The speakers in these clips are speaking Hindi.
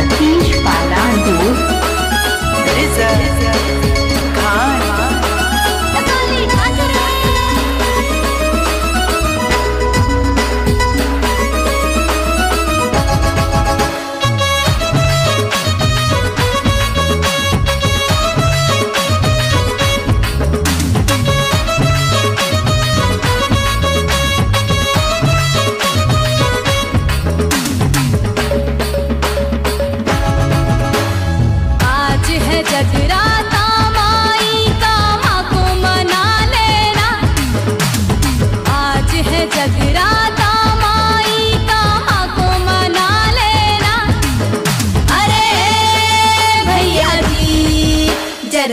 Satish Padador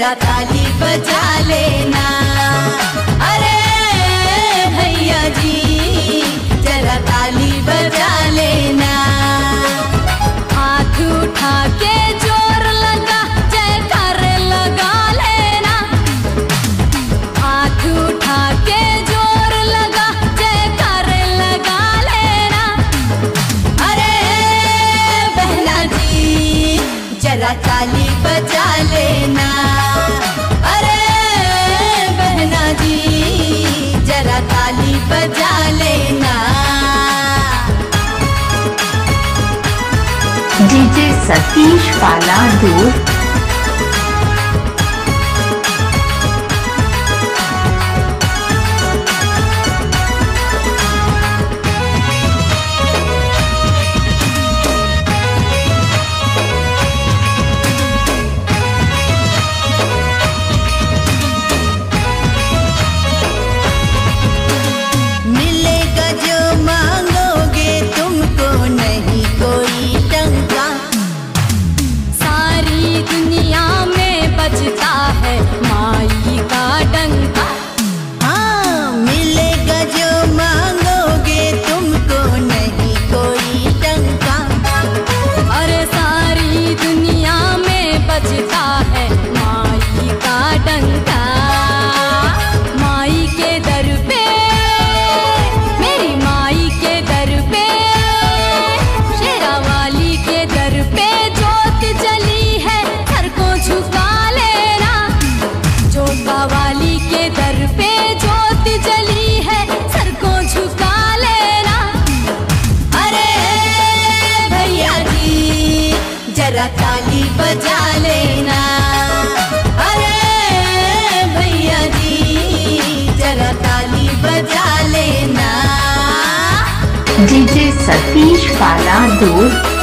भैया ताली बजा लेना। अरे भैया जी, जरा ताली बजा लेना। हाथ उठा के ज़ोर लगा, जयकार लगा लेना। हाथ उठा के ज़ोर लगा, जयकार लगा लेना। अरे बहना जी, जरा ताली बजा लेना। सतीश पाला दूध ताली बजा लेना। अरे भैया जी जरा ताली बजा लेना। डीजे सतीश पाला दूर।